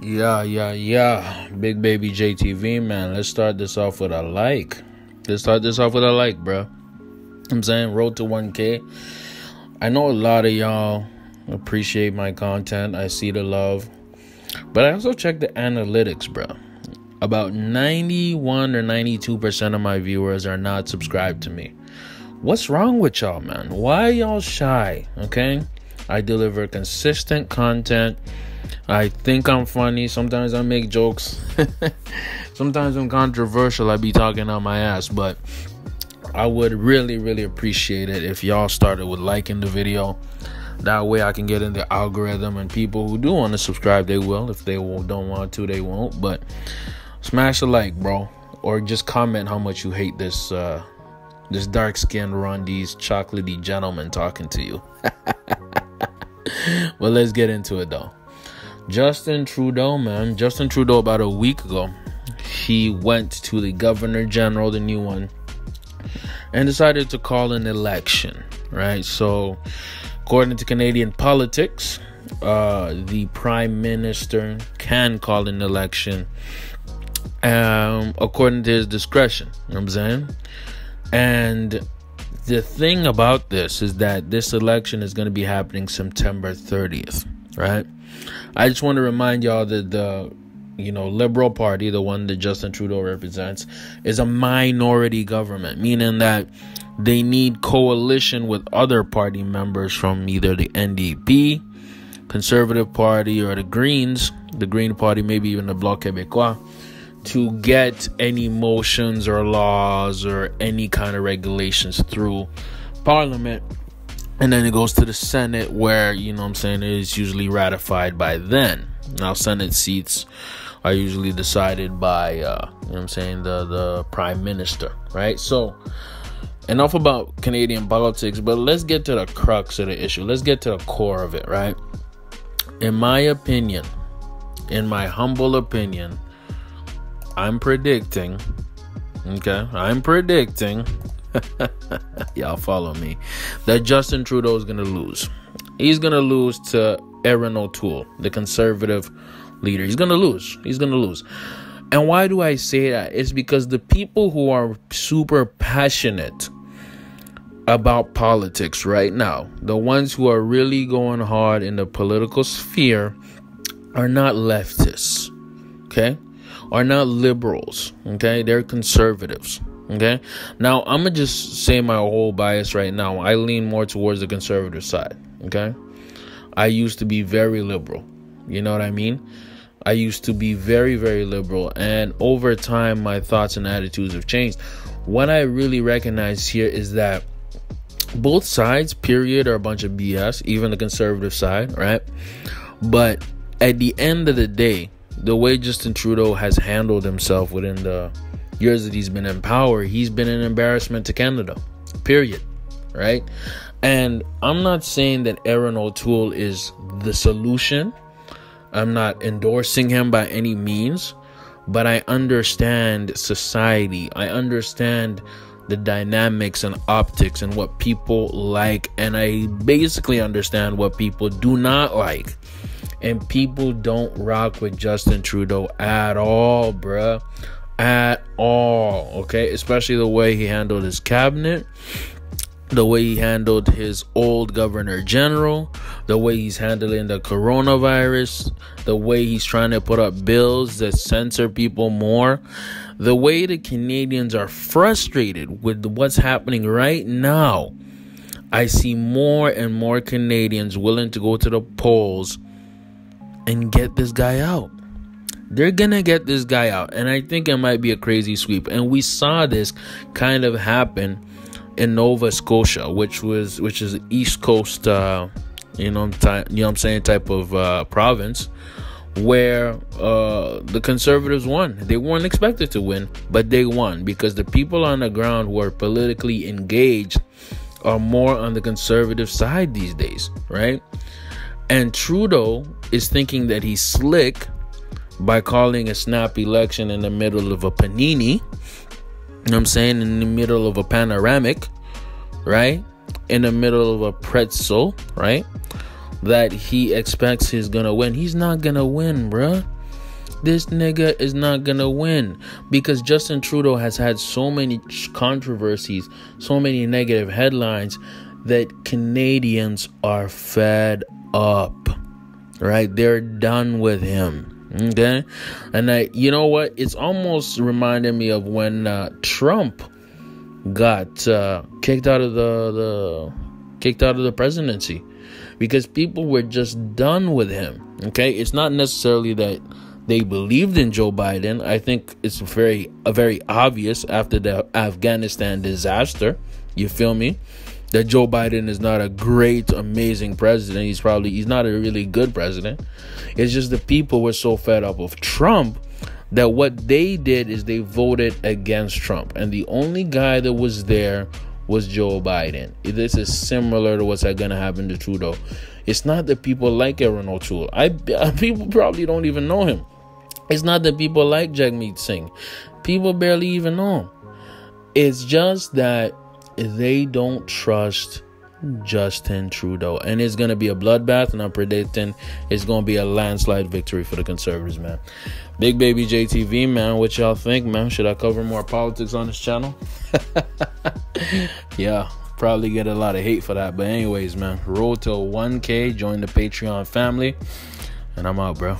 Yeah, yeah, yeah. Big baby JTV, man. Let's start this off with a like. Let's start this off with a like, bro. I'm saying road to 1K. I know a lot of y'all appreciate my content. I see the love. But I also check the analytics, bro. About 91 or 92% of my viewers are not subscribed to me. What's wrong with y'all, man? Why y'all shy? Okay? I deliver consistent content I think I'm funny. Sometimes I make jokes. Sometimes I'm controversial. I be talking on my ass, but I would really, really appreciate it if y'all started with liking the video. That way I can get in the algorithm and people who do want to subscribe, they will. If they don't want to, they won't. But smash a like, bro. Or just comment how much you hate this uh this dark skinned run these chocolatey gentlemen talking to you. well let's get into it though. Justin Trudeau, man, Justin Trudeau, about a week ago, he went to the Governor General, the new one, and decided to call an election, right? So, according to Canadian politics, uh, the Prime Minister can call an election um, according to his discretion. You know what I'm saying? And the thing about this is that this election is going to be happening September 30th, right? I just want to remind y'all that the you know liberal party the one that justin trudeau represents is a minority government meaning that they need coalition with other party members from either the ndp conservative party or the greens the green party maybe even the bloc québécois to get any motions or laws or any kind of regulations through parliament and then it goes to the Senate where, you know I'm saying, it is usually ratified by then. Now, Senate seats are usually decided by, uh, you know I'm saying, the, the Prime Minister, right? So, enough about Canadian politics, but let's get to the crux of the issue. Let's get to the core of it, right? In my opinion, in my humble opinion, I'm predicting, okay, I'm predicting Y'all follow me. That Justin Trudeau is going to lose. He's going to lose to Erin O'Toole, the conservative leader. He's going to lose. He's going to lose. And why do I say that? It's because the people who are super passionate about politics right now, the ones who are really going hard in the political sphere, are not leftists, okay? Are not liberals, okay? They're conservatives. Okay. Now I'm gonna just say my whole bias right now. I lean more towards the conservative side. Okay. I used to be very liberal. You know what I mean? I used to be very, very liberal, and over time, my thoughts and attitudes have changed. What I really recognize here is that both sides, period, are a bunch of BS, even the conservative side, right? But at the end of the day, the way Justin Trudeau has handled himself within the years that he's been in power, he's been an embarrassment to Canada. Period. Right? And I'm not saying that Erin O'Toole is the solution. I'm not endorsing him by any means, but I understand society. I understand the dynamics and optics and what people like, and I basically understand what people do not like. And people don't rock with Justin Trudeau at all, bruh at all. Okay, especially the way he handled his cabinet, the way he handled his old governor general, the way he's handling the coronavirus, the way he's trying to put up bills that censor people more, the way the Canadians are frustrated with what's happening right now. I see more and more Canadians willing to go to the polls and get this guy out. They're gonna get this guy out, and I think it might be a crazy sweep. And we saw this kind of happen in Nova Scotia, which was which is East Coast, uh, you know, ty- you know, I'm saying, type of uh, province, where uh, the Conservatives won. They weren't expected to win, but they won because the people on the ground who are politically engaged are more on the conservative side these days, right? And Trudeau is thinking that he's slick by calling a snap election in the middle of a panini. You know what I'm saying? In the middle of a panoramic, right? In the middle of a pretzel, right? That he expects he's gonna win. He's not gonna win, bruh. this nigga is not gonna win because Justin Trudeau has had so many controversies, so many negative headlines that Canadians are fed up. Right? They're done with him. Okay? And I you know what? It's almost reminding me of when uh, Trump got uh, kicked out of the, the kicked out of the presidency because people were just done with him. Okay? It's not necessarily that they believed in Joe Biden. I think it's very very obvious after the Afghanistan disaster. You feel me? That Joe Biden is not a great, amazing president. He's probably he's not a really good president. It's just the people were so fed up of Trump that what they did is they voted against Trump. And the only guy that was there was Joe Biden. This is similar to what's going to happen to Trudeau. It's not that people like Erin O'Toole. I people probably don't even know him. It's not that people like Jagmeet Singh. People barely even know him. It's just that they don't trust Justin Trudeau. And it's going to be a bloodbath, and I'm predicting it's going to be a landslide victory for the Conservatives, man. Big Baby JTV, man. What y'all think, man? Should I cover more politics on this channel? yeah, probably get a lot of hate for that. But, anyways, man, roll to 1K, join the Patreon family, and I'm out, bro.